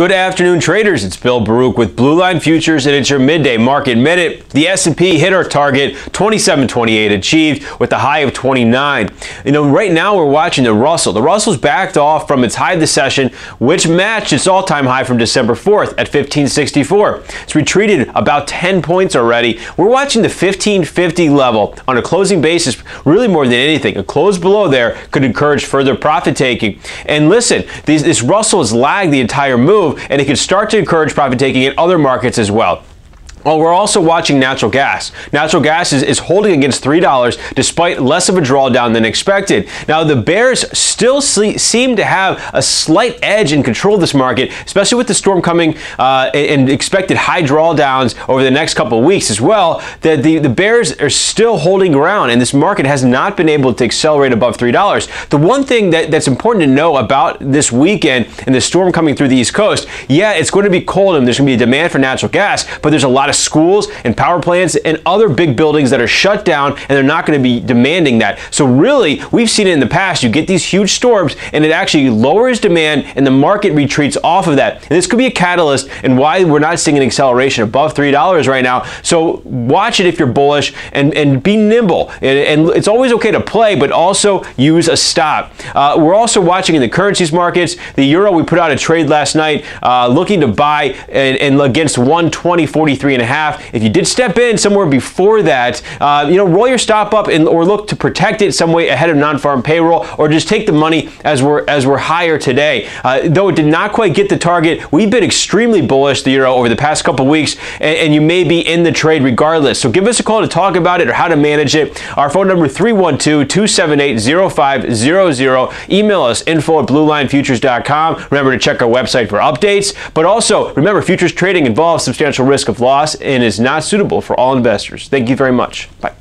Good afternoon, traders. It's Bill Baruch with Blue Line Futures, and it's your midday market minute. The S&P hit our target, 27.28 achieved with a high of 29. You know, right now we're watching the Russell. The Russell's backed off from its high this session, which matched its all-time high from December 4th at 1564. It's retreated about 10 points already. We're watching the 1550 level on a closing basis, really more than anything. A close below there could encourage further profit taking. And listen, this Russell has lagged the entire move move, and it could start to encourage profit taking in other markets as well. Well, we're also watching natural gas. Natural gas is, is holding against $3 despite less of a drawdown than expected. Now, the bears still see, seem to have a slight edge in control of this market, especially with the storm coming uh, and expected high drawdowns over the next couple of weeks as well. The, the, the bears are still holding ground, and this market has not been able to accelerate above $3. The one thing that, that's important to know about this weekend and the storm coming through the East Coast, yeah, it's going to be cold and there's going to be a demand for natural gas, but there's a lot of schools and power plants and other big buildings that are shut down and they're not going to be demanding that. So really, we've seen it in the past. You get these huge storms and it actually lowers demand and the market retreats off of that. And this could be a catalyst and why we're not seeing an acceleration above $3 right now. So watch it if you're bullish and, and be nimble. And, and it's always okay to play, but also use a stop. Uh, we're also watching in the currencies markets. The euro, we put out a trade last night uh, looking to buy and, and against 120.43 and a half. If you did step in somewhere before that, uh, you know, roll your stop up and, or look to protect it some way ahead of non-farm payroll, or just take the money as we're as we're higher today. Uh, though it did not quite get the target, we've been extremely bullish the euro over the past couple weeks, and, and you may be in the trade regardless. So give us a call to talk about it or how to manage it. Our phone number 312-278-0500. Email us info at bluelinefutures.com. Remember to check our website for updates. But also remember, futures trading involves substantial risk of loss and is not suitable for all investors. Thank you very much. Bye.